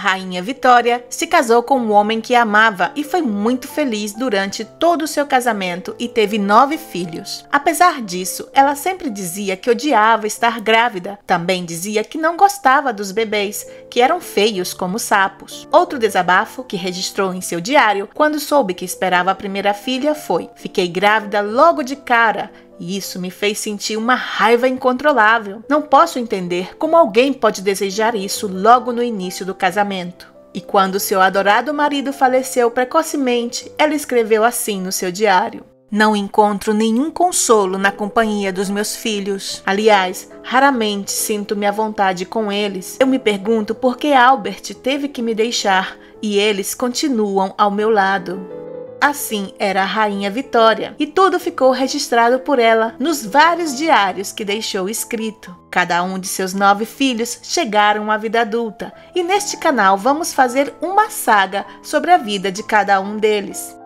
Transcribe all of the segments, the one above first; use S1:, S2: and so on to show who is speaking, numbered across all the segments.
S1: rainha Vitória se casou com um homem que amava e foi muito feliz durante todo o seu casamento e teve nove filhos. Apesar disso, ela sempre dizia que odiava estar grávida. Também dizia que não gostava dos bebês, que eram feios como sapos. Outro desabafo que registrou em seu diário quando soube que esperava a primeira filha foi: Fiquei grávida logo de cara e isso me fez sentir uma raiva incontrolável. Não posso entender como alguém pode desejar isso logo no início do casamento. E quando seu adorado marido faleceu precocemente, ela escreveu assim no seu diário: Não encontro nenhum consolo na companhia dos meus filhos. Aliás, raramente sinto-me à vontade com eles. Eu me pergunto por que Albert teve que me deixar e eles continuam ao meu lado. Assim era a rainha Vitória, e tudo ficou registrado por ela nos vários diários que deixou escrito. Cada um de seus nove filhos chegaram à vida adulta, e neste canal vamos fazer uma saga sobre a vida de cada um deles.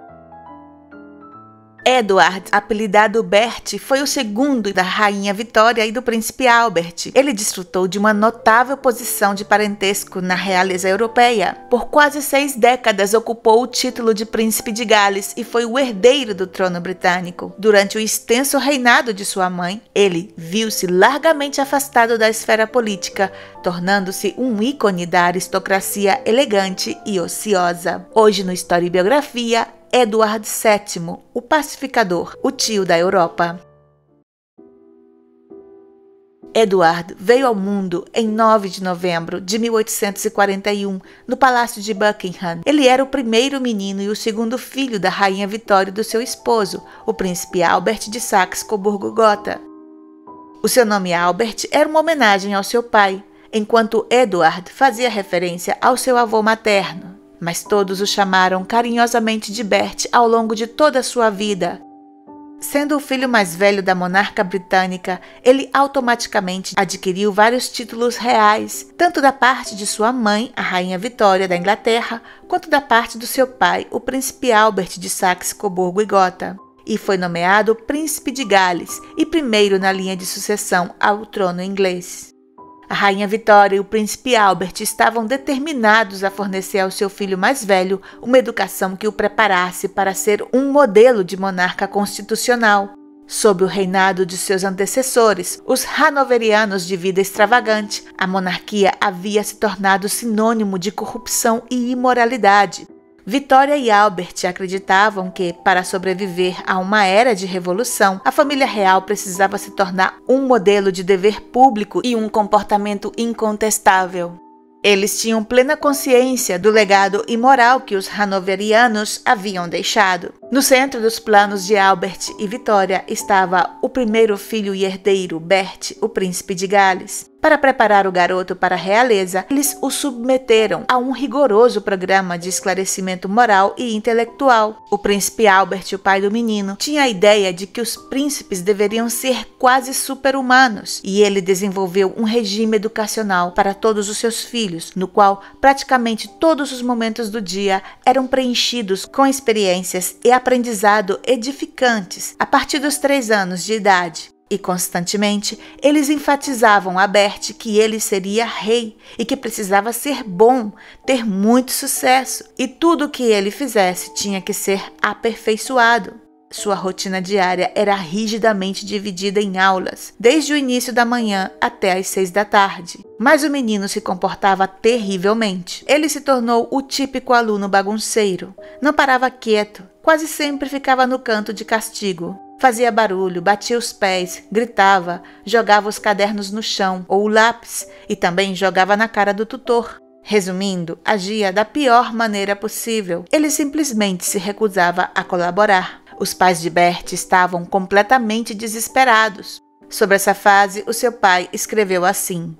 S1: Edward, apelidado Bert, foi o segundo da rainha Vitória e do príncipe Albert. Ele desfrutou de uma notável posição de parentesco na realeza europeia. Por quase seis décadas ocupou o título de príncipe de Gales e foi o herdeiro do trono britânico. Durante o extenso reinado de sua mãe, ele viu-se largamente afastado da esfera política, tornando-se um ícone da aristocracia elegante e ociosa. Hoje no História e Biografia, Eduardo VII, o pacificador, o tio da Europa. Eduardo veio ao mundo em 9 de novembro de 1841, no Palácio de Buckingham. Ele era o primeiro menino e o segundo filho da rainha Vitória e do seu esposo, o príncipe Albert de Saxe-Coburgo-Gotha. O seu nome Albert era uma homenagem ao seu pai, enquanto Edward fazia referência ao seu avô materno mas todos o chamaram carinhosamente de Bert ao longo de toda a sua vida. Sendo o filho mais velho da monarca britânica, ele automaticamente adquiriu vários títulos reais, tanto da parte de sua mãe, a rainha Vitória da Inglaterra, quanto da parte do seu pai, o príncipe Albert de Saxe-Coburgo e Gotha, e foi nomeado príncipe de Gales e primeiro na linha de sucessão ao trono inglês. A rainha Vitória e o príncipe Albert estavam determinados a fornecer ao seu filho mais velho uma educação que o preparasse para ser um modelo de monarca constitucional. Sob o reinado de seus antecessores, os hanoverianos de vida extravagante, a monarquia havia se tornado sinônimo de corrupção e imoralidade. Vitória e Albert acreditavam que, para sobreviver a uma era de revolução, a família real precisava se tornar um modelo de dever público e um comportamento incontestável. Eles tinham plena consciência do legado imoral que os hanoverianos haviam deixado. No centro dos planos de Albert e Vitória estava o primeiro filho e herdeiro, Bert, o príncipe de Gales. Para preparar o garoto para a realeza, eles o submeteram a um rigoroso programa de esclarecimento moral e intelectual. O príncipe Albert, o pai do menino, tinha a ideia de que os príncipes deveriam ser quase super-humanos e ele desenvolveu um regime educacional para todos os seus filhos, no qual praticamente todos os momentos do dia eram preenchidos com experiências e aprendizado edificantes a partir dos três anos de idade. E constantemente eles enfatizavam a Bert que ele seria rei e que precisava ser bom, ter muito sucesso, e tudo o que ele fizesse tinha que ser aperfeiçoado. Sua rotina diária era rigidamente dividida em aulas, desde o início da manhã até as seis da tarde. Mas o menino se comportava terrivelmente. Ele se tornou o típico aluno bagunceiro. Não parava quieto, quase sempre ficava no canto de castigo. Fazia barulho, batia os pés, gritava, jogava os cadernos no chão ou o lápis e também jogava na cara do tutor. Resumindo, agia da pior maneira possível. Ele simplesmente se recusava a colaborar. Os pais de Bert estavam completamente desesperados. Sobre essa fase, o seu pai escreveu assim: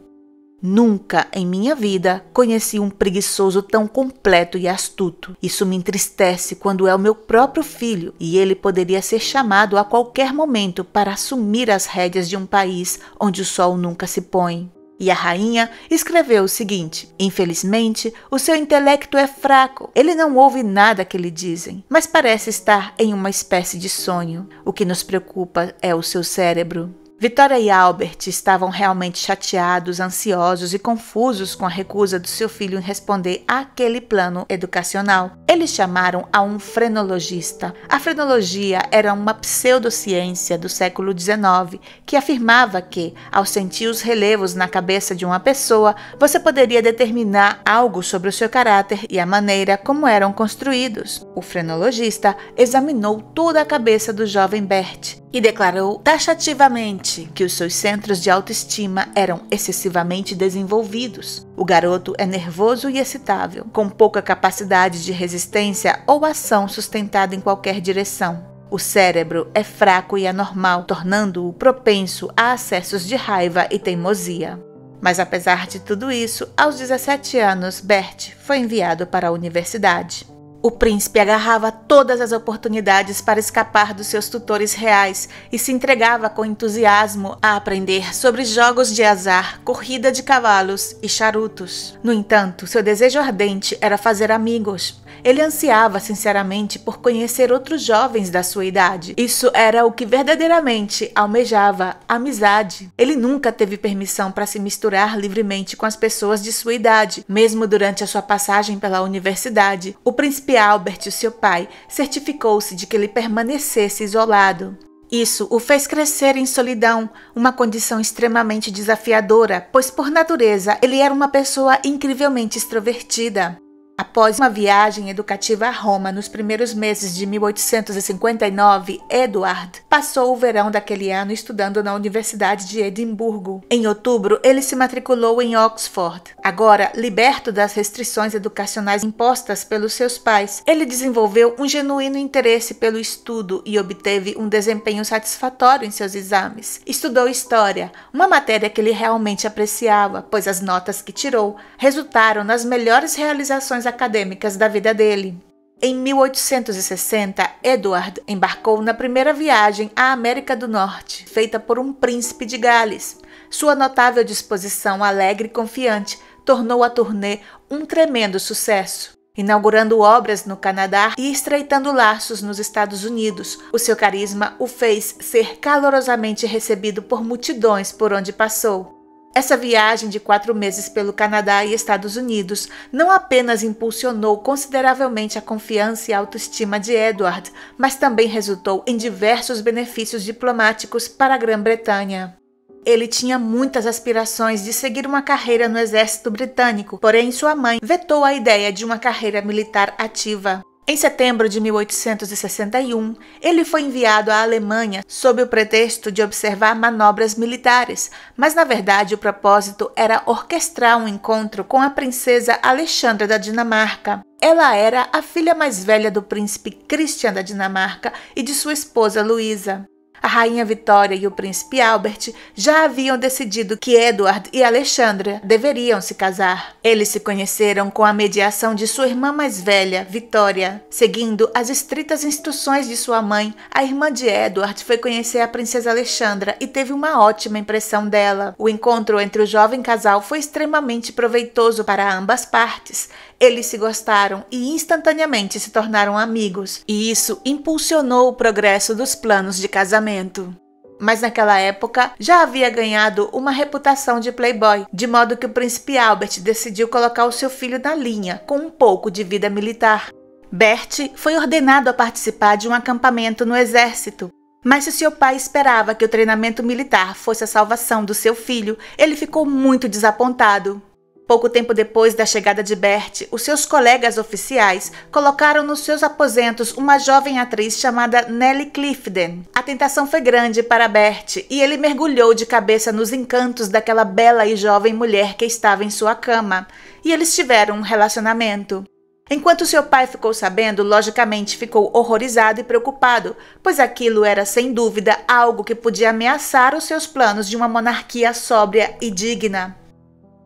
S1: Nunca em minha vida conheci um preguiçoso tão completo e astuto. Isso me entristece quando é o meu próprio filho e ele poderia ser chamado a qualquer momento para assumir as rédeas de um país onde o sol nunca se põe. E a rainha escreveu o seguinte: Infelizmente, o seu intelecto é fraco. Ele não ouve nada que lhe dizem, mas parece estar em uma espécie de sonho. O que nos preocupa é o seu cérebro. Vitória e Albert estavam realmente chateados, ansiosos e confusos com a recusa do seu filho em responder àquele plano educacional. Eles chamaram a um frenologista. A frenologia era uma pseudociência do século XIX que afirmava que, ao sentir os relevos na cabeça de uma pessoa, você poderia determinar algo sobre o seu caráter e a maneira como eram construídos. O frenologista examinou toda a cabeça do jovem Bert e declarou taxativamente que os seus centros de autoestima eram excessivamente desenvolvidos. O garoto é nervoso e excitável, com pouca capacidade de resistência ou ação sustentada em qualquer direção. O cérebro é fraco e anormal, tornando-o propenso a acessos de raiva e teimosia. Mas apesar de tudo isso, aos 17 anos, Bert foi enviado para a universidade. O príncipe agarrava todas as oportunidades para escapar dos seus tutores reais e se entregava com entusiasmo a aprender sobre jogos de azar, corrida de cavalos e charutos. No entanto, seu desejo ardente era fazer amigos. Ele ansiava sinceramente por conhecer outros jovens da sua idade. Isso era o que verdadeiramente almejava amizade. Ele nunca teve permissão para se misturar livremente com as pessoas de sua idade. Mesmo durante a sua passagem pela universidade, o príncipe Albert, seu pai, certificou-se de que ele permanecesse isolado. Isso o fez crescer em solidão, uma condição extremamente desafiadora, pois por natureza ele era uma pessoa incrivelmente extrovertida. Após uma viagem educativa a Roma nos primeiros meses de 1859, Edward passou o verão daquele ano estudando na Universidade de Edimburgo. Em outubro, ele se matriculou em Oxford. Agora, liberto das restrições educacionais impostas pelos seus pais, ele desenvolveu um genuíno interesse pelo estudo e obteve um desempenho satisfatório em seus exames. Estudou história, uma matéria que ele realmente apreciava, pois as notas que tirou resultaram nas melhores realizações acadêmicas da vida dele. Em 1860, Edward embarcou na primeira viagem à América do Norte, feita por um príncipe de Gales. Sua notável disposição alegre e confiante tornou a turnê um tremendo sucesso. Inaugurando obras no Canadá e estreitando laços nos Estados Unidos, o seu carisma o fez ser calorosamente recebido por multidões por onde passou. Essa viagem de quatro meses pelo Canadá e Estados Unidos não apenas impulsionou consideravelmente a confiança e autoestima de Edward, mas também resultou em diversos benefícios diplomáticos para a Grã-Bretanha. Ele tinha muitas aspirações de seguir uma carreira no exército britânico, porém sua mãe vetou a ideia de uma carreira militar ativa. Em setembro de 1861, ele foi enviado à Alemanha sob o pretexto de observar manobras militares, mas na verdade o propósito era orquestrar um encontro com a princesa Alexandra da Dinamarca. Ela era a filha mais velha do príncipe Christian da Dinamarca e de sua esposa Luísa. A rainha Vitória e o príncipe Albert já haviam decidido que Edward e Alexandra deveriam se casar. Eles se conheceram com a mediação de sua irmã mais velha, Vitória. Seguindo as estritas instruções de sua mãe, a irmã de Edward foi conhecer a princesa Alexandra e teve uma ótima impressão dela. O encontro entre o jovem casal foi extremamente proveitoso para ambas partes. Eles se gostaram e instantaneamente se tornaram amigos, e isso impulsionou o progresso dos planos de casamento. Mas naquela época já havia ganhado uma reputação de playboy, de modo que o príncipe Albert decidiu colocar o seu filho na linha com um pouco de vida militar. Bert foi ordenado a participar de um acampamento no exército. Mas se seu pai esperava que o treinamento militar fosse a salvação do seu filho, ele ficou muito desapontado. Pouco tempo depois da chegada de Bert, os seus colegas oficiais colocaram nos seus aposentos uma jovem atriz chamada Nellie Clifden. A tentação foi grande para Bert e ele mergulhou de cabeça nos encantos daquela bela e jovem mulher que estava em sua cama, e eles tiveram um relacionamento. Enquanto seu pai ficou sabendo, logicamente ficou horrorizado e preocupado, pois aquilo era sem dúvida algo que podia ameaçar os seus planos de uma monarquia sóbria e digna.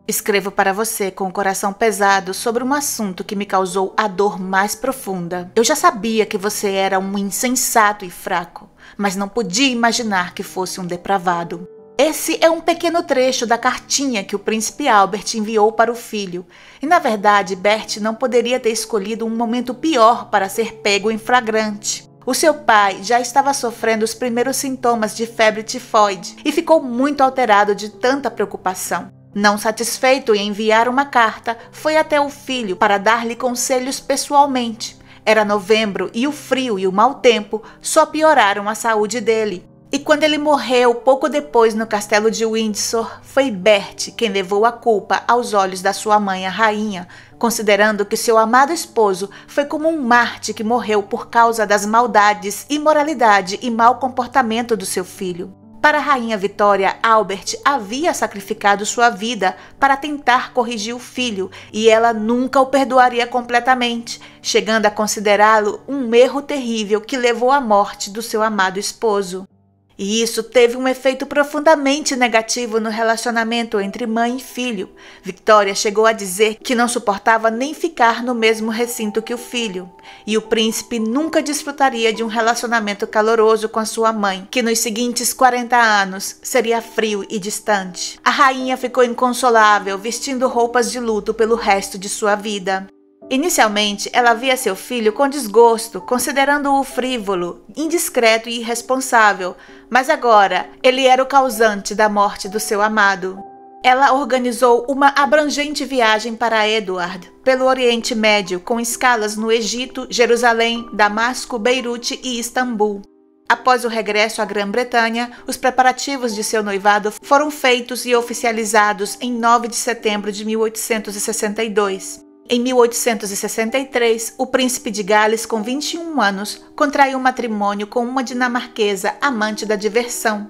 S1: Escrevo para você com o coração pesado sobre um assunto que me causou a dor mais profunda. Eu já sabia que você era um insensato e fraco, mas não podia imaginar que fosse um depravado. Esse é um pequeno trecho da cartinha que o príncipe Albert enviou para o filho. E na verdade, Bert não poderia ter escolhido um momento pior para ser pego em flagrante. O seu pai já estava sofrendo os primeiros sintomas de febre tifoide e ficou muito alterado de tanta preocupação. Não satisfeito em enviar uma carta, foi até o filho para dar-lhe conselhos pessoalmente. Era novembro e o frio e o mau tempo só pioraram a saúde dele. E quando ele morreu pouco depois no castelo de Windsor, foi Bert quem levou a culpa aos olhos da sua mãe, a rainha, considerando que seu amado esposo foi como um Marte que morreu por causa das maldades, imoralidade e mau comportamento do seu filho. Para a rainha Vitória, Albert havia sacrificado sua vida para tentar corrigir o filho e ela nunca o perdoaria completamente, chegando a considerá-lo um erro terrível que levou à morte do seu amado esposo. E isso teve um efeito profundamente negativo no relacionamento entre mãe e filho. Victoria chegou a dizer que não suportava nem ficar no mesmo recinto que o filho. E o príncipe nunca desfrutaria de um relacionamento caloroso com a sua mãe, que nos seguintes 40 anos seria frio e distante. A rainha ficou inconsolável, vestindo roupas de luto pelo resto de sua vida. Inicialmente, ela via seu filho com desgosto, considerando-o frívolo, indiscreto e irresponsável, mas agora ele era o causante da morte do seu amado. Ela organizou uma abrangente viagem para Edward, pelo Oriente Médio, com escalas no Egito, Jerusalém, Damasco, Beirute e Istambul. Após o regresso à Grã-Bretanha, os preparativos de seu noivado foram feitos e oficializados em 9 de setembro de 1862. Em 1863, o príncipe de Gales, com 21 anos, contraiu matrimônio com uma dinamarquesa amante da diversão.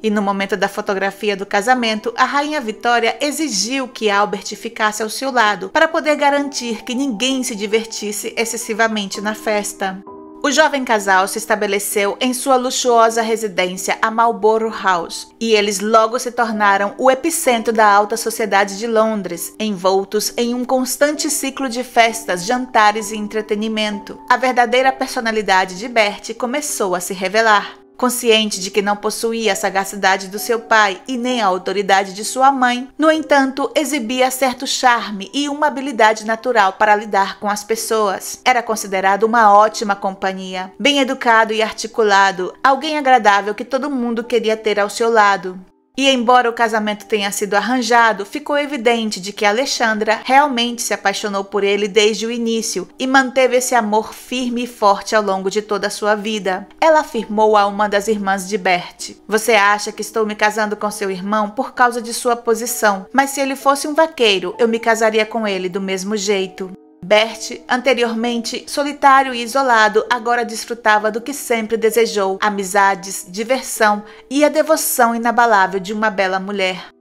S1: E no momento da fotografia do casamento, a rainha Vitória exigiu que Albert ficasse ao seu lado para poder garantir que ninguém se divertisse excessivamente na festa. O jovem casal se estabeleceu em sua luxuosa residência, a Marlborough House, e eles logo se tornaram o epicentro da alta sociedade de Londres, envoltos em um constante ciclo de festas, jantares e entretenimento. A verdadeira personalidade de Bert começou a se revelar. Consciente de que não possuía a sagacidade do seu pai e nem a autoridade de sua mãe, no entanto, exibia certo charme e uma habilidade natural para lidar com as pessoas. Era considerado uma ótima companhia, bem educado e articulado, alguém agradável que todo mundo queria ter ao seu lado. E embora o casamento tenha sido arranjado, ficou evidente de que Alexandra realmente se apaixonou por ele desde o início e manteve esse amor firme e forte ao longo de toda a sua vida. Ela afirmou a uma das irmãs de Bert: Você acha que estou me casando com seu irmão por causa de sua posição, mas se ele fosse um vaqueiro, eu me casaria com ele do mesmo jeito. Bert, anteriormente solitário e isolado, agora desfrutava do que sempre desejou: amizades, diversão e a devoção inabalável de uma bela mulher.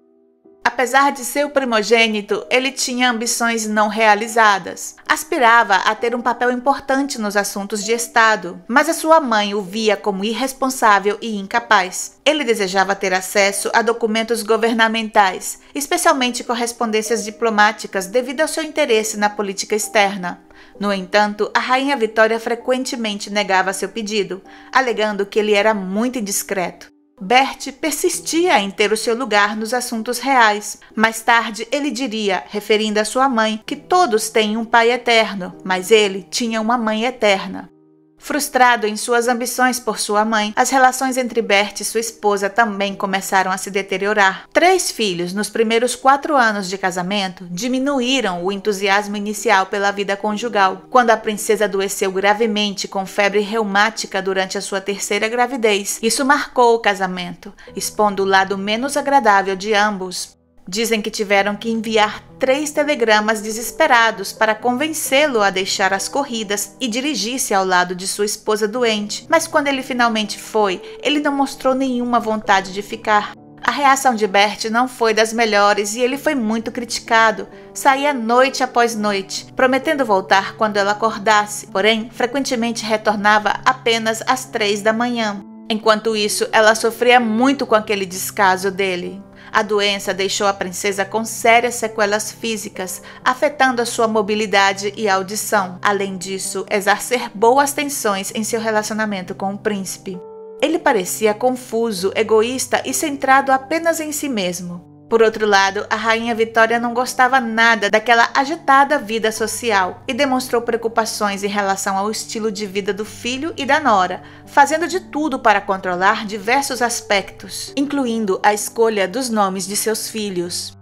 S1: Apesar de ser o primogênito, ele tinha ambições não realizadas. Aspirava a ter um papel importante nos assuntos de Estado, mas a sua mãe o via como irresponsável e incapaz. Ele desejava ter acesso a documentos governamentais, especialmente correspondências diplomáticas, devido ao seu interesse na política externa. No entanto, a rainha Vitória frequentemente negava seu pedido, alegando que ele era muito indiscreto. Bert persistia em ter o seu lugar nos assuntos reais. Mais tarde, ele diria, referindo a sua mãe, que todos têm um pai eterno, mas ele tinha uma mãe eterna. Frustrado em suas ambições por sua mãe, as relações entre Bert e sua esposa também começaram a se deteriorar. Três filhos nos primeiros quatro anos de casamento diminuíram o entusiasmo inicial pela vida conjugal. Quando a princesa adoeceu gravemente com febre reumática durante a sua terceira gravidez, isso marcou o casamento, expondo o lado menos agradável de ambos. Dizem que tiveram que enviar três telegramas desesperados para convencê-lo a deixar as corridas e dirigir-se ao lado de sua esposa doente. Mas quando ele finalmente foi, ele não mostrou nenhuma vontade de ficar. A reação de Bert não foi das melhores e ele foi muito criticado. Saía noite após noite, prometendo voltar quando ela acordasse, porém, frequentemente retornava apenas às três da manhã. Enquanto isso, ela sofria muito com aquele descaso dele. A doença deixou a princesa com sérias sequelas físicas, afetando a sua mobilidade e audição. Além disso, exacerbou as tensões em seu relacionamento com o príncipe. Ele parecia confuso, egoísta e centrado apenas em si mesmo. Por outro lado, a rainha Vitória não gostava nada daquela agitada vida social e demonstrou preocupações em relação ao estilo de vida do filho e da nora, fazendo de tudo para controlar diversos aspectos, incluindo a escolha dos nomes de seus filhos.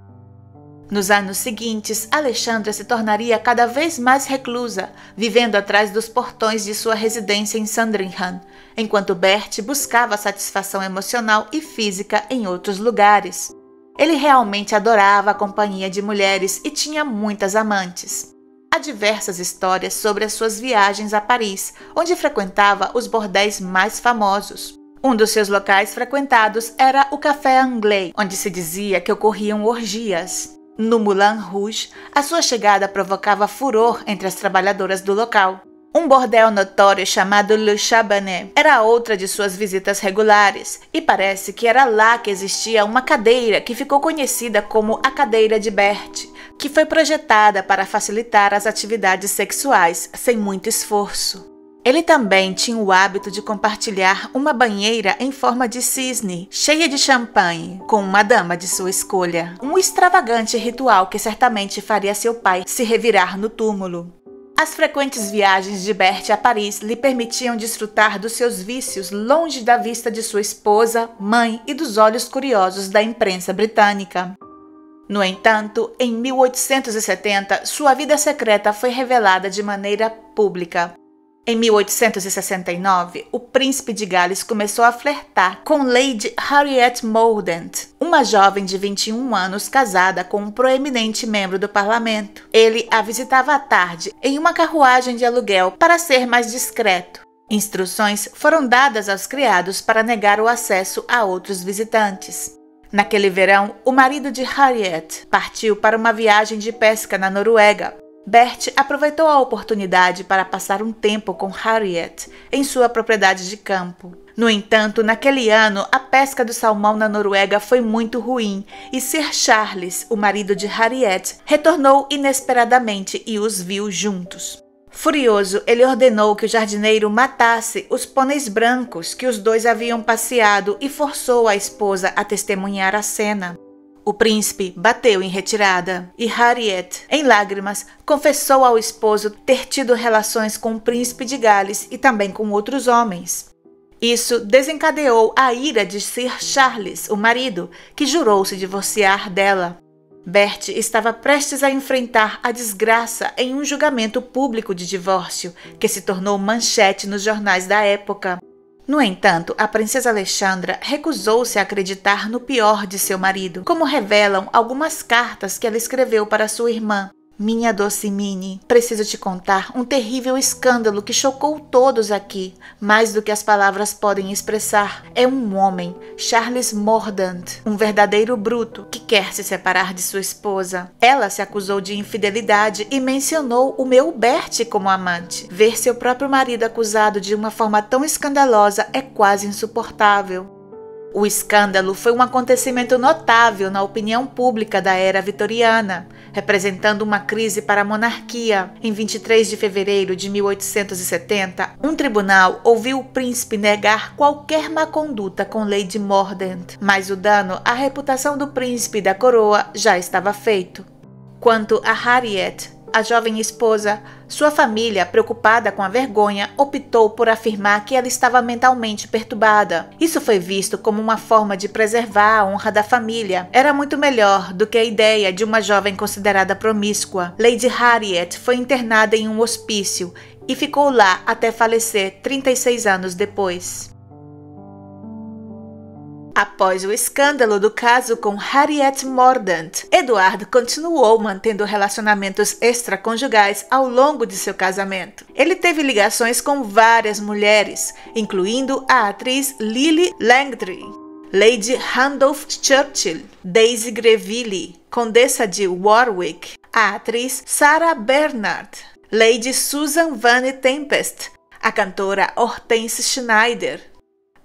S1: Nos anos seguintes, Alexandra se tornaria cada vez mais reclusa, vivendo atrás dos portões de sua residência em Sandringham, enquanto Bert buscava satisfação emocional e física em outros lugares. Ele realmente adorava a companhia de mulheres e tinha muitas amantes. Há diversas histórias sobre as suas viagens a Paris, onde frequentava os bordéis mais famosos. Um dos seus locais frequentados era o Café Anglais, onde se dizia que ocorriam orgias. No Moulin Rouge, a sua chegada provocava furor entre as trabalhadoras do local. Um bordel notório chamado Le Chabanet era outra de suas visitas regulares, e parece que era lá que existia uma cadeira que ficou conhecida como a cadeira de Bert, que foi projetada para facilitar as atividades sexuais sem muito esforço. Ele também tinha o hábito de compartilhar uma banheira em forma de cisne, cheia de champanhe, com uma dama de sua escolha. Um extravagante ritual que certamente faria seu pai se revirar no túmulo. As frequentes viagens de Bert a Paris lhe permitiam desfrutar dos seus vícios longe da vista de sua esposa, mãe e dos olhos curiosos da imprensa britânica. No entanto, em 1870, sua vida secreta foi revelada de maneira pública. Em 1869, o príncipe de Gales começou a flertar com Lady Harriet Mordaunt, uma jovem de 21 anos casada com um proeminente membro do parlamento. Ele a visitava à tarde em uma carruagem de aluguel para ser mais discreto. Instruções foram dadas aos criados para negar o acesso a outros visitantes. Naquele verão, o marido de Harriet partiu para uma viagem de pesca na Noruega, Bert aproveitou a oportunidade para passar um tempo com Harriet em sua propriedade de campo. No entanto, naquele ano, a pesca do salmão na Noruega foi muito ruim e Sir Charles, o marido de Harriet, retornou inesperadamente e os viu juntos. Furioso, ele ordenou que o jardineiro matasse os pôneis brancos que os dois haviam passeado e forçou a esposa a testemunhar a cena. O príncipe bateu em retirada e Harriet, em lágrimas, confessou ao esposo ter tido relações com o príncipe de Gales e também com outros homens. Isso desencadeou a ira de Sir Charles, o marido, que jurou se divorciar dela. Bert estava prestes a enfrentar a desgraça em um julgamento público de divórcio, que se tornou manchete nos jornais da época. No entanto, a princesa Alexandra recusou-se a acreditar no pior de seu marido, como revelam algumas cartas que ela escreveu para sua irmã. Minha doce Minnie, preciso te contar um terrível escândalo que chocou todos aqui, mais do que as palavras podem expressar. É um homem, Charles Mordant, um verdadeiro bruto, que quer se separar de sua esposa. Ela se acusou de infidelidade e mencionou o meu Bert como amante. Ver seu próprio marido acusado de uma forma tão escandalosa é quase insuportável. O escândalo foi um acontecimento notável na opinião pública da era vitoriana, representando uma crise para a monarquia. Em 23 de fevereiro de 1870, um tribunal ouviu o príncipe negar qualquer má conduta com Lady Mordaunt, mas o dano à reputação do príncipe e da coroa já estava feito. Quanto a Harriet, a jovem esposa, sua família, preocupada com a vergonha, optou por afirmar que ela estava mentalmente perturbada. Isso foi visto como uma forma de preservar a honra da família. Era muito melhor do que a ideia de uma jovem considerada promíscua. Lady Harriet foi internada em um hospício e ficou lá até falecer 36 anos depois. Após o escândalo do caso com Harriet Mordaunt, Edward continuou mantendo relacionamentos extraconjugais ao longo de seu casamento. Ele teve ligações com várias mulheres, incluindo a atriz Lily Langtry, Lady Randolph Churchill, Daisy Greville, Condessa de Warwick, a atriz Sarah Bernard, Lady Susan Van Tempest, a cantora Hortense Schneider,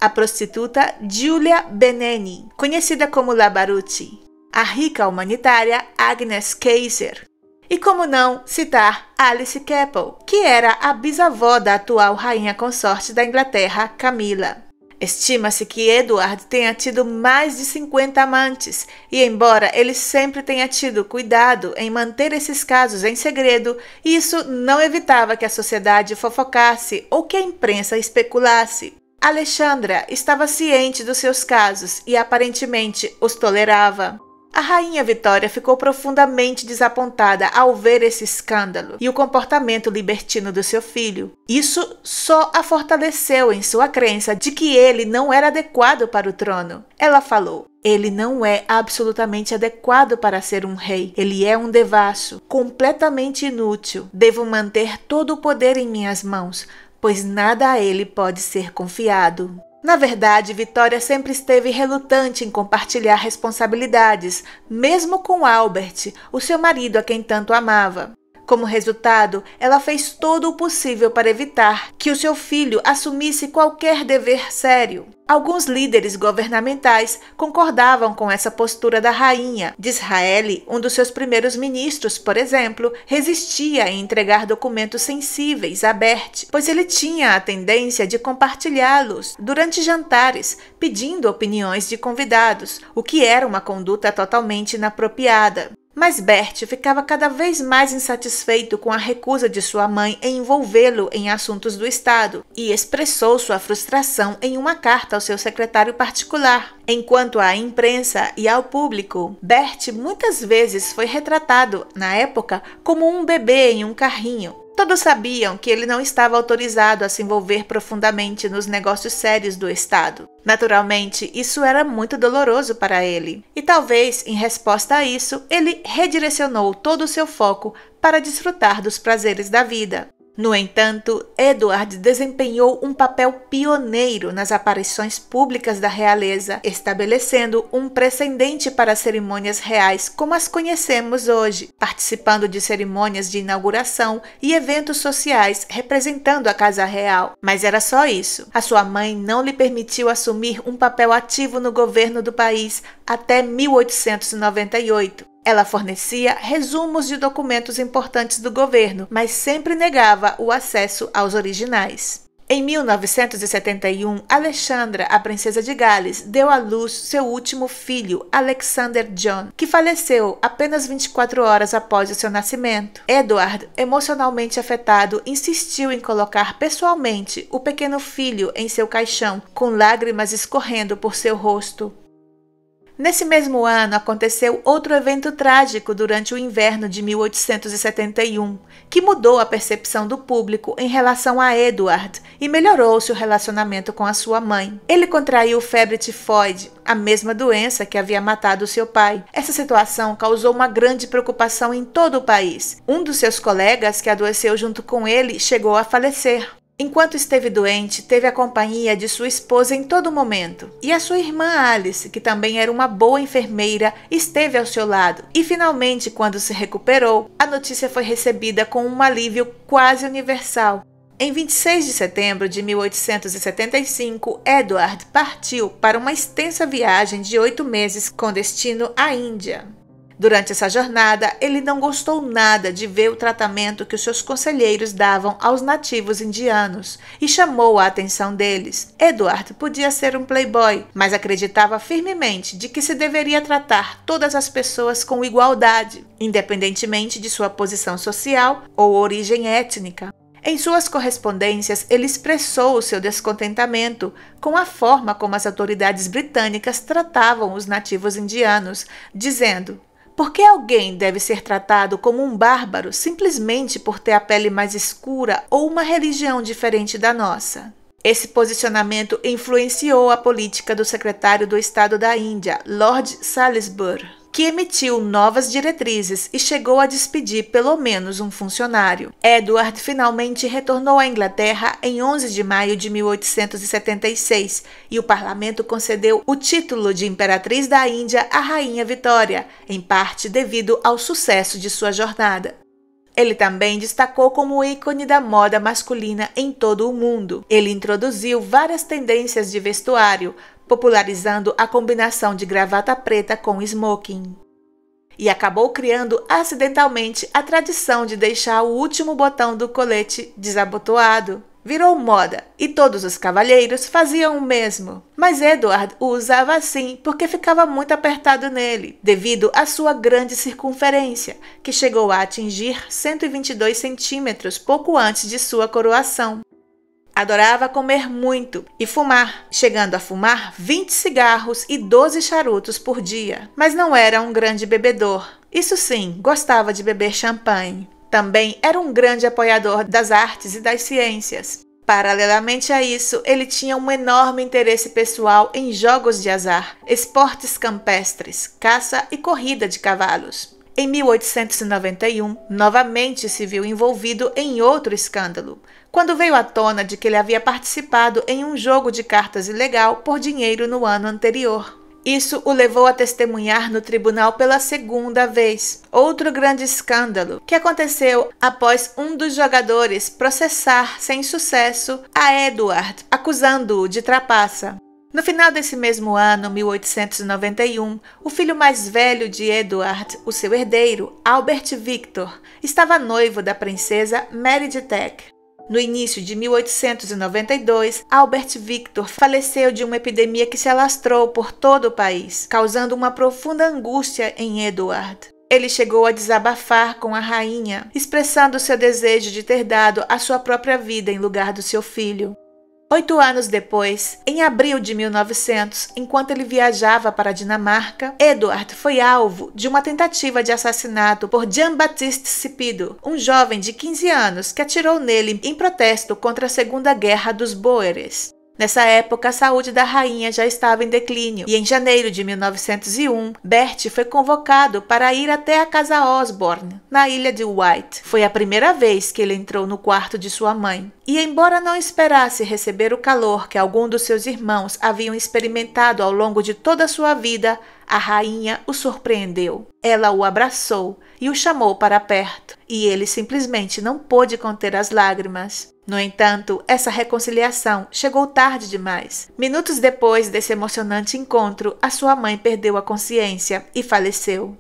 S1: a prostituta Giulia Beneni, conhecida como La Baruti, a rica humanitária Agnes Kaiser, e como não citar Alice Keppel, que era a bisavó da atual rainha consorte da Inglaterra, Camila. Estima-se que Edward tenha tido mais de 50 amantes, e embora ele sempre tenha tido cuidado em manter esses casos em segredo, isso não evitava que a sociedade fofocasse ou que a imprensa especulasse. Alexandra estava ciente dos seus casos e aparentemente os tolerava. A rainha Vitória ficou profundamente desapontada ao ver esse escândalo e o comportamento libertino do seu filho. Isso só a fortaleceu em sua crença de que ele não era adequado para o trono. Ela falou: ele não é absolutamente adequado para ser um rei. Ele é um devasso, completamente inútil. Devo manter todo o poder em minhas mãos, pois nada a ele pode ser confiado. Na verdade, Vitória sempre esteve relutante em compartilhar responsabilidades, mesmo com Albert, o seu marido a quem tanto amava. Como resultado, ela fez todo o possível para evitar que o seu filho assumisse qualquer dever sério. Alguns líderes governamentais concordavam com essa postura da rainha. Disraeli, um dos seus primeiros ministros, por exemplo, resistia em entregar documentos sensíveis a Bert, pois ele tinha a tendência de compartilhá-los durante jantares, pedindo opiniões de convidados, o que era uma conduta totalmente inapropriada. Mas Bert ficava cada vez mais insatisfeito com a recusa de sua mãe em envolvê-lo em assuntos do Estado e expressou sua frustração em uma carta ao seu secretário particular. Enquanto à imprensa e ao público, Bert muitas vezes foi retratado, na época, como um bebê em um carrinho, Todos sabiam que ele não estava autorizado a se envolver profundamente nos negócios sérios do Estado. Naturalmente, isso era muito doloroso para ele, e talvez, em resposta a isso, ele redirecionou todo o seu foco para desfrutar dos prazeres da vida. No entanto, Edward desempenhou um papel pioneiro nas aparições públicas da realeza, estabelecendo um precedente para cerimônias reais como as conhecemos hoje, participando de cerimônias de inauguração e eventos sociais representando a Casa Real. Mas era só isso. A sua mãe não lhe permitiu assumir um papel ativo no governo do país até 1898. Ela fornecia resumos de documentos importantes do governo, mas sempre negava o acesso aos originais. Em 1971, Alexandra, a princesa de Gales, deu à luz seu último filho, Alexander John, que faleceu apenas 24 horas após o seu nascimento. Edward, emocionalmente afetado, insistiu em colocar pessoalmente o pequeno filho em seu caixão, com lágrimas escorrendo por seu rosto. Nesse mesmo ano aconteceu outro evento trágico durante o inverno de 1871, que mudou a percepção do público em relação a Edward e melhorou seu relacionamento com a sua mãe. Ele contraiu febre tifoide, a mesma doença que havia matado seu pai. Essa situação causou uma grande preocupação em todo o país. Um dos seus colegas, que adoeceu junto com ele, chegou a falecer. Enquanto esteve doente, teve a companhia de sua esposa em todo momento. E a sua irmã Alice, que também era uma boa enfermeira, esteve ao seu lado. E finalmente, quando se recuperou, a notícia foi recebida com um alívio quase universal. Em 26 de setembro de 1875, Edward partiu para uma extensa viagem de oito meses com destino à Índia. Durante essa jornada, ele não gostou nada de ver o tratamento que os seus conselheiros davam aos nativos indianos e chamou a atenção deles. Edward podia ser um playboy, mas acreditava firmemente de que se deveria tratar todas as pessoas com igualdade, independentemente de sua posição social ou origem étnica. Em suas correspondências, ele expressou o seu descontentamento com a forma como as autoridades britânicas tratavam os nativos indianos, dizendo: por que alguém deve ser tratado como um bárbaro simplesmente por ter a pele mais escura ou uma religião diferente da nossa? Esse posicionamento influenciou a política do secretário do Estado da Índia, Lord Salisbury que emitiu novas diretrizes e chegou a despedir pelo menos um funcionário. Edward finalmente retornou à Inglaterra em 11 de maio de 1876 e o parlamento concedeu o título de Imperatriz da Índia à Rainha Vitória, em parte devido ao sucesso de sua jornada. Ele também destacou como ícone da moda masculina em todo o mundo. Ele introduziu várias tendências de vestuário, popularizando a combinação de gravata preta com smoking. E acabou criando acidentalmente a tradição de deixar o último botão do colete desabotoado. virou moda e todos os cavalheiros faziam o mesmo. Mas Edward o usava assim porque ficava muito apertado nele, devido à sua grande circunferência, que chegou a atingir 122 centímetros pouco antes de sua coroação. Adorava comer muito e fumar, chegando a fumar 20 cigarros e 12 charutos por dia. Mas não era um grande bebedor. Isso sim, gostava de beber champanhe. Também era um grande apoiador das artes e das ciências. Paralelamente a isso, ele tinha um enorme interesse pessoal em jogos de azar, esportes campestres, caça e corrida de cavalos. Em 1891, novamente se viu envolvido em outro escândalo, quando veio à tona de que ele havia participado em um jogo de cartas ilegal por dinheiro no ano anterior. Isso o levou a testemunhar no tribunal pela segunda vez. Outro grande escândalo que aconteceu após um dos jogadores processar sem sucesso a Edward, acusando-o de trapaça. No final desse mesmo ano, 1891, o filho mais velho de Edward, o seu herdeiro, Albert Victor, estava noivo da princesa Mary de Teck. No início de 1892, Albert Victor faleceu de uma epidemia que se alastrou por todo o país, causando uma profunda angústia em Edward. Ele chegou a desabafar com a rainha, expressando seu desejo de ter dado a sua própria vida em lugar do seu filho. Oito anos depois, em abril de 1900, enquanto ele viajava para a Dinamarca, Edward foi alvo de uma tentativa de assassinato por Jean-Baptiste Sipido, um jovem de 15 anos que atirou nele em protesto contra a Segunda Guerra dos Boeres. Nessa época, a saúde da rainha já estava em declínio e em janeiro de 1901, Bert foi convocado para ir até a casa Osborne, na ilha de White. Foi a primeira vez que ele entrou no quarto de sua mãe. E embora não esperasse receber o calor que algum dos seus irmãos haviam experimentado ao longo de toda a sua vida, a rainha o surpreendeu. Ela o abraçou e o chamou para perto, e ele simplesmente não pôde conter as lágrimas. No entanto, essa reconciliação chegou tarde demais. Minutos depois desse emocionante encontro, a sua mãe perdeu a consciência e faleceu.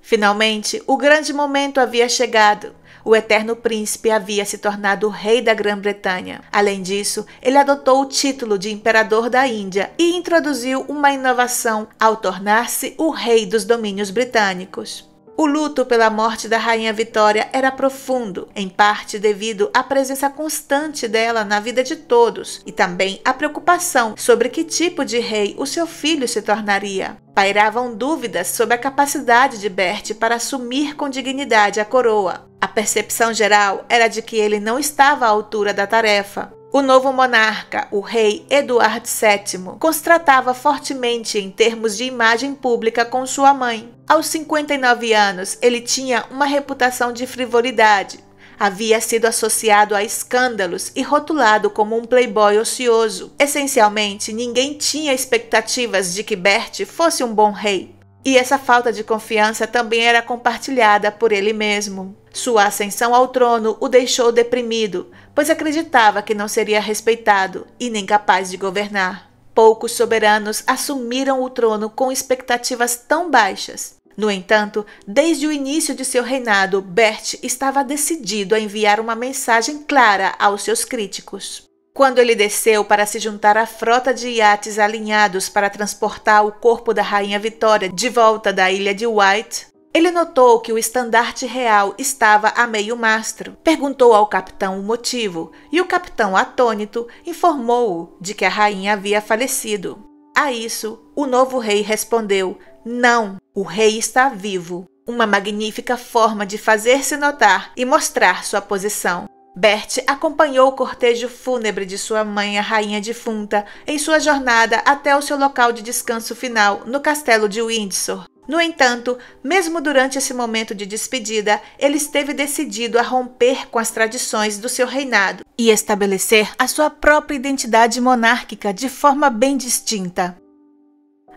S1: Finalmente, o grande momento havia chegado. O eterno príncipe havia se tornado rei da Grã-Bretanha. Além disso, ele adotou o título de imperador da Índia e introduziu uma inovação ao tornar-se o rei dos domínios britânicos. O luto pela morte da Rainha Vitória era profundo, em parte devido à presença constante dela na vida de todos e também à preocupação sobre que tipo de rei o seu filho se tornaria. Pairavam dúvidas sobre a capacidade de Bert para assumir com dignidade a coroa. A percepção geral era de que ele não estava à altura da tarefa. O novo monarca, o rei Eduardo VII, constratava fortemente em termos de imagem pública com sua mãe. Aos 59 anos, ele tinha uma reputação de frivolidade. Havia sido associado a escândalos e rotulado como um playboy ocioso. Essencialmente, ninguém tinha expectativas de que Bert fosse um bom rei. E essa falta de confiança também era compartilhada por ele mesmo. Sua ascensão ao trono o deixou deprimido, pois acreditava que não seria respeitado e nem capaz de governar. Poucos soberanos assumiram o trono com expectativas tão baixas. No entanto, desde o início de seu reinado, Bert estava decidido a enviar uma mensagem clara aos seus críticos. Quando ele desceu para se juntar à frota de iates alinhados para transportar o corpo da Rainha Vitória de volta da ilha de White, ele notou que o estandarte real estava a meio mastro. Perguntou ao capitão o motivo, e o capitão, atônito, informou-o de que a rainha havia falecido. A isso, o novo rei respondeu: Não, o rei está vivo. Uma magnífica forma de fazer-se notar e mostrar sua posição. Bert acompanhou o cortejo fúnebre de sua mãe, a rainha defunta, em sua jornada até o seu local de descanso final, no castelo de Windsor. No entanto, mesmo durante esse momento de despedida, ele esteve decidido a romper com as tradições do seu reinado e estabelecer a sua própria identidade monárquica de forma bem distinta.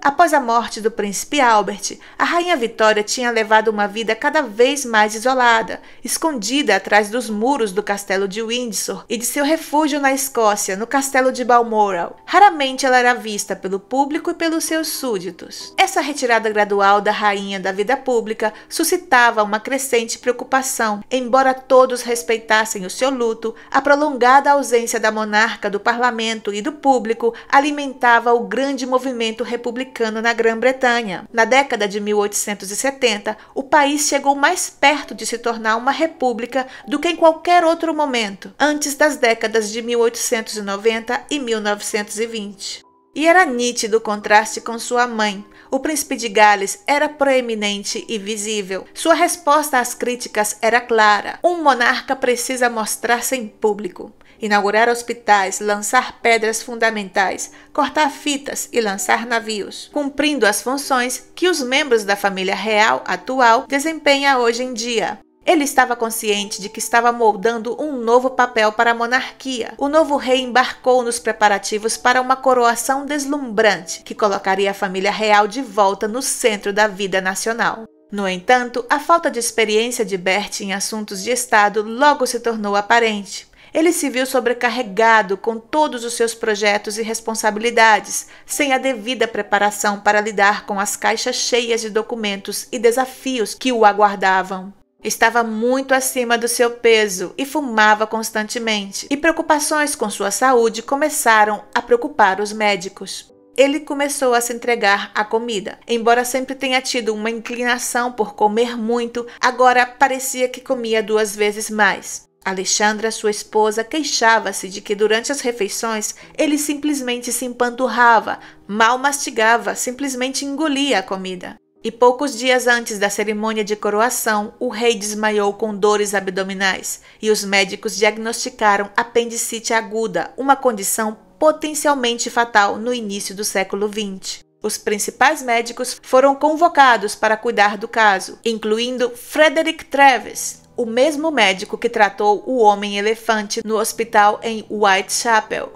S1: Após a morte do príncipe Albert, a rainha Vitória tinha levado uma vida cada vez mais isolada, escondida atrás dos muros do castelo de Windsor e de seu refúgio na Escócia, no castelo de Balmoral. Raramente ela era vista pelo público e pelos seus súditos. Essa retirada gradual da rainha da vida pública suscitava uma crescente preocupação, embora todos respeitassem o seu luto, a prolongada ausência da monarca do parlamento e do público alimentava o grande movimento republicano americano na Grã-Bretanha. Na década de 1870, o país chegou mais perto de se tornar uma república do que em qualquer outro momento, antes das décadas de 1890 e 1920. E era nítido o contraste com sua mãe. O príncipe de Gales era proeminente e visível. Sua resposta às críticas era clara: um monarca precisa mostrar-se em público inaugurar hospitais, lançar pedras fundamentais, cortar fitas e lançar navios, cumprindo as funções que os membros da família real atual desempenham hoje em dia. Ele estava consciente de que estava moldando um novo papel para a monarquia. O novo rei embarcou nos preparativos para uma coroação deslumbrante que colocaria a família real de volta no centro da vida nacional. No entanto, a falta de experiência de Bert em assuntos de Estado logo se tornou aparente ele se viu sobrecarregado com todos os seus projetos e responsabilidades, sem a devida preparação para lidar com as caixas cheias de documentos e desafios que o aguardavam. Estava muito acima do seu peso e fumava constantemente, e preocupações com sua saúde começaram a preocupar os médicos ele começou a se entregar à comida. Embora sempre tenha tido uma inclinação por comer muito, agora parecia que comia duas vezes mais. Alexandra, sua esposa, queixava-se de que durante as refeições ele simplesmente se empanturrava, mal mastigava, simplesmente engolia a comida. E poucos dias antes da cerimônia de coroação, o rei desmaiou com dores abdominais e os médicos diagnosticaram apendicite aguda, uma condição potencialmente fatal no início do século XX. Os principais médicos foram convocados para cuidar do caso, incluindo Frederick Travis, o mesmo médico que tratou o homem-elefante no hospital em Whitechapel.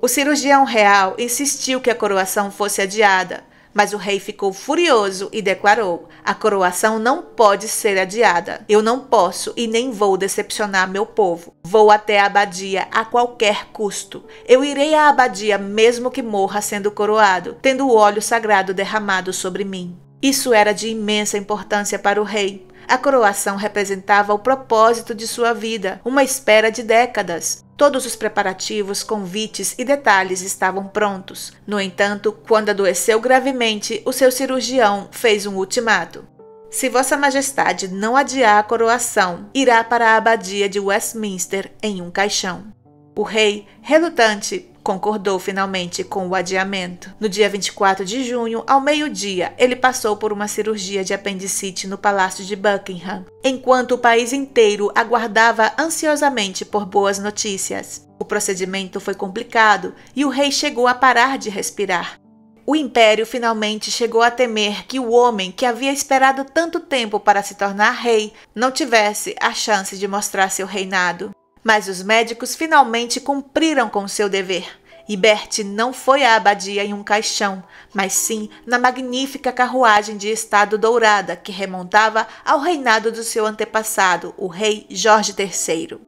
S1: O cirurgião real insistiu que a coroação fosse adiada, mas o rei ficou furioso e declarou: A coroação não pode ser adiada. Eu não posso e nem vou decepcionar meu povo. Vou até a abadia a qualquer custo. Eu irei à abadia mesmo que morra sendo coroado, tendo o óleo sagrado derramado sobre mim. Isso era de imensa importância para o rei. A coroação representava o propósito de sua vida, uma espera de décadas. Todos os preparativos, convites e detalhes estavam prontos. No entanto, quando adoeceu gravemente, o seu cirurgião fez um ultimato. Se Vossa Majestade não adiar a coroação, irá para a abadia de Westminster em um caixão. O rei, relutante, concordou finalmente com o adiamento. No dia 24 de junho, ao meio-dia, ele passou por uma cirurgia de apendicite no Palácio de Buckingham, enquanto o país inteiro aguardava ansiosamente por boas notícias. O procedimento foi complicado e o rei chegou a parar de respirar. O império finalmente chegou a temer que o homem que havia esperado tanto tempo para se tornar rei não tivesse a chance de mostrar seu reinado. Mas os médicos finalmente cumpriram com seu dever. E Bert não foi à abadia em um caixão, mas sim na magnífica carruagem de estado dourada que remontava ao reinado do seu antepassado, o rei Jorge III.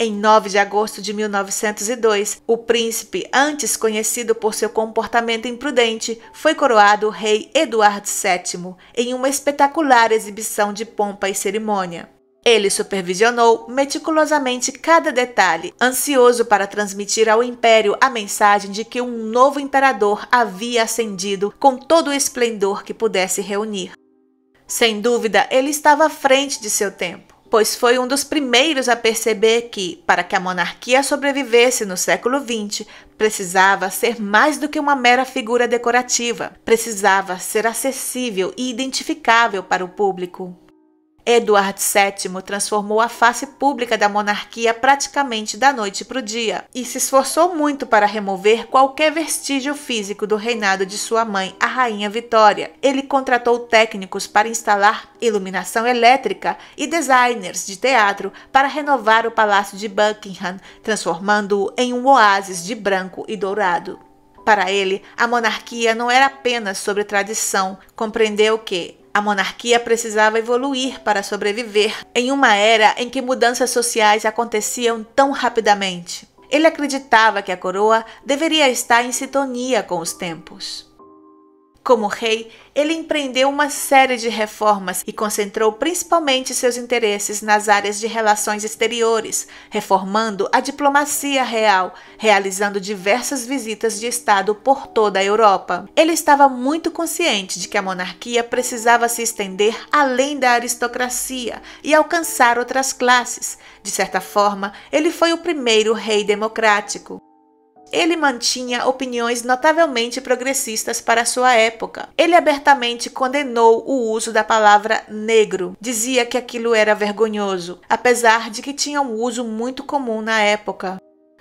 S1: Em 9 de agosto de 1902, o príncipe, antes conhecido por seu comportamento imprudente, foi coroado rei Eduardo VII em uma espetacular exibição de pompa e cerimônia. Ele supervisionou meticulosamente cada detalhe, ansioso para transmitir ao império a mensagem de que um novo imperador havia ascendido com todo o esplendor que pudesse reunir. Sem dúvida, ele estava à frente de seu tempo, pois foi um dos primeiros a perceber que, para que a monarquia sobrevivesse no século XX, precisava ser mais do que uma mera figura decorativa, precisava ser acessível e identificável para o público. Eduardo VII transformou a face pública da monarquia praticamente da noite para o dia e se esforçou muito para remover qualquer vestígio físico do reinado de sua mãe, a Rainha Vitória. Ele contratou técnicos para instalar iluminação elétrica e designers de teatro para renovar o Palácio de Buckingham, transformando-o em um oásis de branco e dourado. Para ele, a monarquia não era apenas sobre tradição, compreendeu que a monarquia precisava evoluir para sobreviver em uma era em que mudanças sociais aconteciam tão rapidamente. Ele acreditava que a coroa deveria estar em sintonia com os tempos. Como rei, ele empreendeu uma série de reformas e concentrou principalmente seus interesses nas áreas de relações exteriores, reformando a diplomacia real, realizando diversas visitas de Estado por toda a Europa. Ele estava muito consciente de que a monarquia precisava se estender além da aristocracia e alcançar outras classes. De certa forma, ele foi o primeiro rei democrático. Ele mantinha opiniões notavelmente progressistas para sua época. Ele abertamente condenou o uso da palavra negro. Dizia que aquilo era vergonhoso, apesar de que tinha um uso muito comum na época.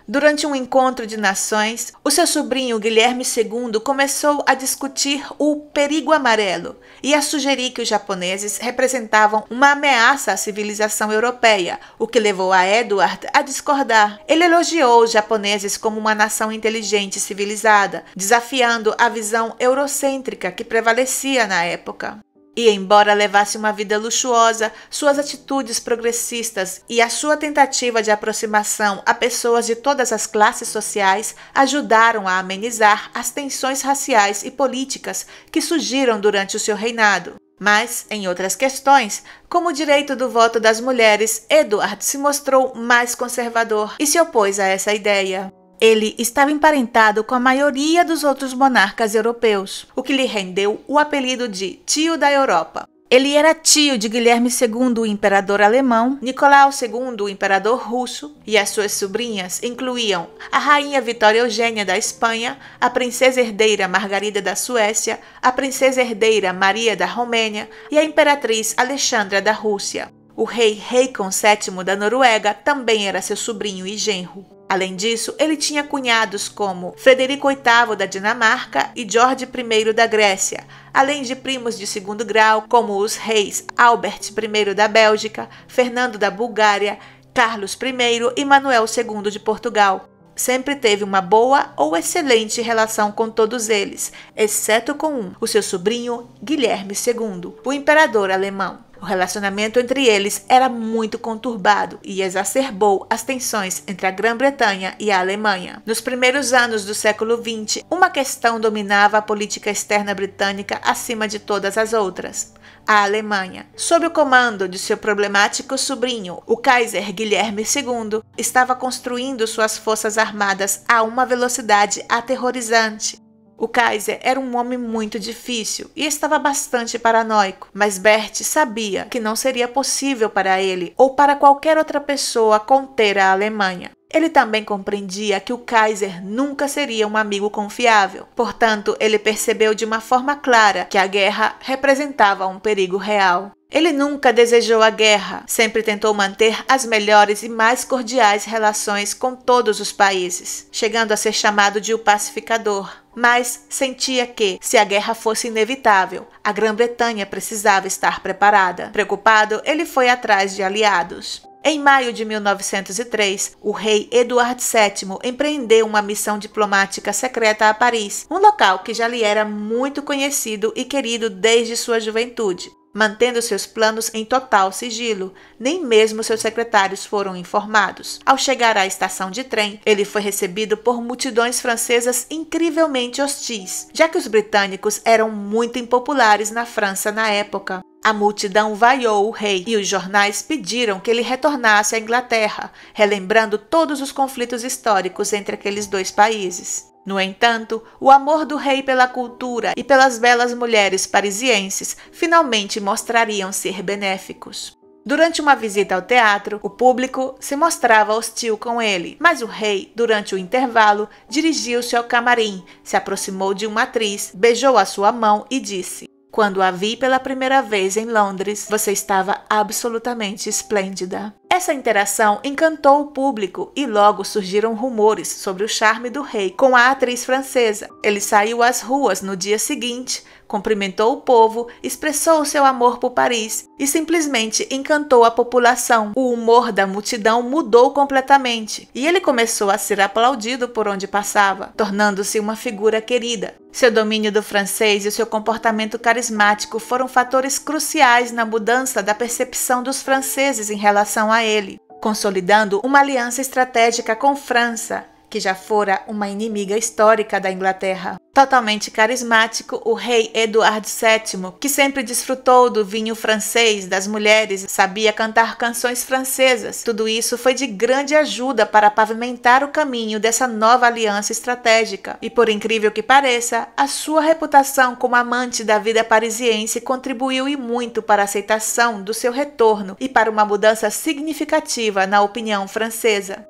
S1: Durante um encontro de nações, o seu sobrinho Guilherme II começou a discutir o perigo amarelo e a sugerir que os japoneses representavam uma ameaça à civilização europeia, o que levou a Edward a discordar. Ele elogiou os japoneses como uma nação inteligente e civilizada, desafiando a visão eurocêntrica que prevalecia na época. E, embora levasse uma vida luxuosa, suas atitudes progressistas e a sua tentativa de aproximação a pessoas de todas as classes sociais ajudaram a amenizar as tensões raciais e políticas que surgiram durante o seu reinado. Mas, em outras questões, como o direito do voto das mulheres, Edward se mostrou mais conservador e se opôs a essa ideia. Ele estava emparentado com a maioria dos outros monarcas europeus, o que lhe rendeu o apelido de Tio da Europa. Ele era tio de Guilherme II, o imperador alemão, Nicolau II, o imperador russo, e as suas sobrinhas incluíam a rainha Vitória Eugênia da Espanha, a princesa herdeira Margarida da Suécia, a princesa herdeira Maria da Romênia e a imperatriz Alexandra da Rússia. O rei Haakon VII da Noruega também era seu sobrinho e genro. Além disso, ele tinha cunhados como Frederico VIII da Dinamarca e George I da Grécia, além de primos de segundo grau como os reis Albert I da Bélgica, Fernando da Bulgária, Carlos I e Manuel II de Portugal. Sempre teve uma boa ou excelente relação com todos eles, exceto com um, o seu sobrinho Guilherme II, o imperador alemão. O relacionamento entre eles era muito conturbado e exacerbou as tensões entre a Grã-Bretanha e a Alemanha. Nos primeiros anos do século XX, uma questão dominava a política externa britânica acima de todas as outras a Alemanha. Sob o comando de seu problemático sobrinho, o Kaiser Guilherme II, estava construindo suas forças armadas a uma velocidade aterrorizante. O Kaiser era um homem muito difícil e estava bastante paranoico, mas Bert sabia que não seria possível para ele ou para qualquer outra pessoa conter a Alemanha. Ele também compreendia que o Kaiser nunca seria um amigo confiável. Portanto, ele percebeu de uma forma clara que a guerra representava um perigo real. Ele nunca desejou a guerra, sempre tentou manter as melhores e mais cordiais relações com todos os países, chegando a ser chamado de o pacificador. Mas sentia que, se a guerra fosse inevitável, a Grã-Bretanha precisava estar preparada. Preocupado, ele foi atrás de aliados. Em maio de 1903, o rei Eduardo VII empreendeu uma missão diplomática secreta a Paris, um local que já lhe era muito conhecido e querido desde sua juventude mantendo seus planos em total sigilo. Nem mesmo seus secretários foram informados. Ao chegar à estação de trem, ele foi recebido por multidões francesas incrivelmente hostis, já que os britânicos eram muito impopulares na França na época. A multidão vaiou o rei e os jornais pediram que ele retornasse à Inglaterra, relembrando todos os conflitos históricos entre aqueles dois países. No entanto, o amor do rei pela cultura e pelas belas mulheres parisienses finalmente mostrariam ser benéficos. Durante uma visita ao teatro, o público se mostrava hostil com ele, mas o rei, durante o intervalo, dirigiu-se ao camarim, se aproximou de uma atriz, beijou a sua mão e disse: Quando a vi pela primeira vez em Londres, você estava absolutamente esplêndida. Essa interação encantou o público e logo surgiram rumores sobre o charme do rei com a atriz francesa. Ele saiu às ruas no dia seguinte, cumprimentou o povo, expressou seu amor por Paris e simplesmente encantou a população. O humor da multidão mudou completamente e ele começou a ser aplaudido por onde passava, tornando-se uma figura querida. Seu domínio do francês e seu comportamento carismático foram fatores cruciais na mudança da percepção dos franceses em relação a ele, consolidando uma aliança estratégica com França, que já fora uma inimiga histórica da Inglaterra. Totalmente carismático, o rei Eduardo VII, que sempre desfrutou do vinho francês, das mulheres, sabia cantar canções francesas. Tudo isso foi de grande ajuda para pavimentar o caminho dessa nova aliança estratégica. E por incrível que pareça, a sua reputação como amante da vida parisiense contribuiu e muito para a aceitação do seu retorno e para uma mudança significativa na opinião francesa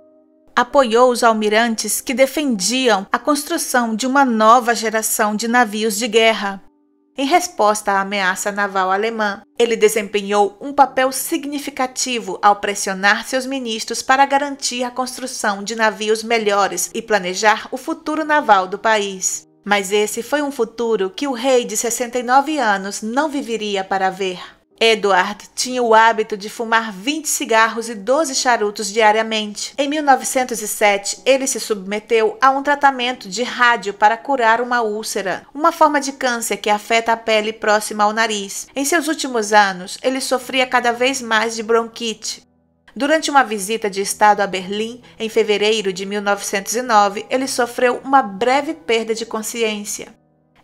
S1: apoiou os almirantes que defendiam a construção de uma nova geração de navios de guerra. Em resposta à ameaça naval alemã, ele desempenhou um papel significativo ao pressionar seus ministros para garantir a construção de navios melhores e planejar o futuro naval do país. Mas esse foi um futuro que o rei de 69 anos não viveria para ver. Edward tinha o hábito de fumar 20 cigarros e 12 charutos diariamente. Em 1907, ele se submeteu a um tratamento de rádio para curar uma úlcera, uma forma de câncer que afeta a pele próxima ao nariz. Em seus últimos anos, ele sofria cada vez mais de bronquite. Durante uma visita de Estado a Berlim, em fevereiro de 1909, ele sofreu uma breve perda de consciência.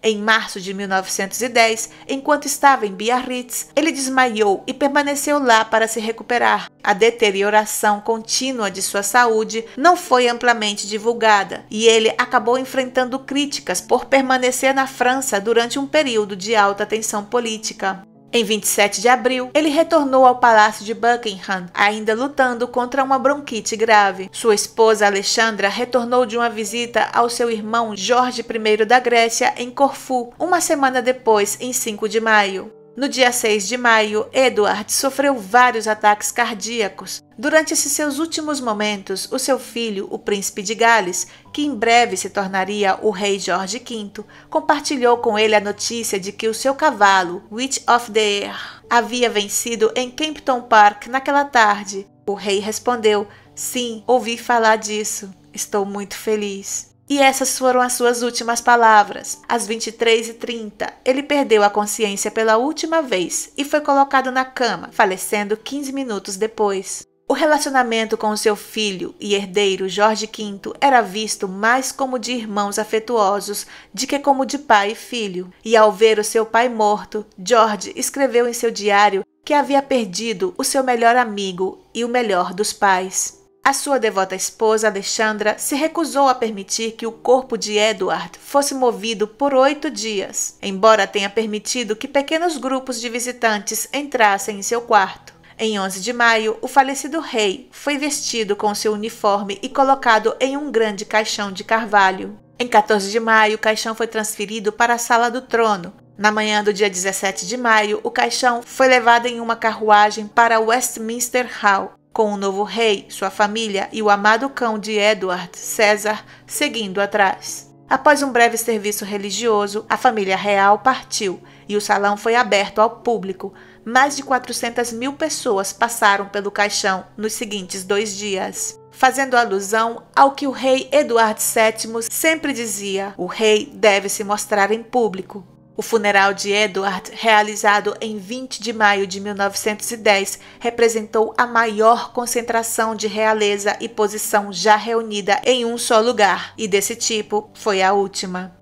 S1: Em março de 1910, enquanto estava em Biarritz, ele desmaiou e permaneceu lá para se recuperar. A deterioração contínua de sua saúde não foi amplamente divulgada e ele acabou enfrentando críticas por permanecer na França durante um período de alta tensão política. Em 27 de abril, ele retornou ao Palácio de Buckingham, ainda lutando contra uma bronquite grave. Sua esposa Alexandra retornou de uma visita ao seu irmão Jorge I da Grécia em Corfu, uma semana depois, em 5 de maio. No dia 6 de maio, Edward sofreu vários ataques cardíacos. Durante esses seus últimos momentos, o seu filho, o príncipe de Gales, que em breve se tornaria o rei Jorge V, compartilhou com ele a notícia de que o seu cavalo, Witch of the Air, havia vencido em Kempton Park naquela tarde. O rei respondeu: Sim, ouvi falar disso. Estou muito feliz. E essas foram as suas últimas palavras. Às 23h30, ele perdeu a consciência pela última vez e foi colocado na cama, falecendo 15 minutos depois. O relacionamento com seu filho e herdeiro Jorge V era visto mais como de irmãos afetuosos do que como de pai e filho. E ao ver o seu pai morto, George escreveu em seu diário que havia perdido o seu melhor amigo e o melhor dos pais. A sua devota esposa Alexandra se recusou a permitir que o corpo de Edward fosse movido por oito dias, embora tenha permitido que pequenos grupos de visitantes entrassem em seu quarto. Em 11 de maio, o falecido rei foi vestido com seu uniforme e colocado em um grande caixão de carvalho. Em 14 de maio, o caixão foi transferido para a sala do trono. Na manhã do dia 17 de maio, o caixão foi levado em uma carruagem para Westminster Hall, com o novo rei, sua família e o amado cão de Edward, César, seguindo atrás. Após um breve serviço religioso, a família real partiu e o salão foi aberto ao público. Mais de 400 mil pessoas passaram pelo caixão nos seguintes dois dias, fazendo alusão ao que o rei Eduardo VII sempre dizia: o rei deve se mostrar em público. O funeral de Edward, realizado em 20 de maio de 1910, representou a maior concentração de realeza e posição já reunida em um só lugar, e desse tipo foi a última.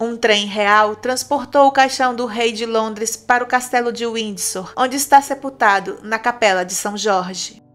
S1: Um trem real transportou o caixão do rei de Londres para o castelo de Windsor, onde está sepultado na capela de São Jorge.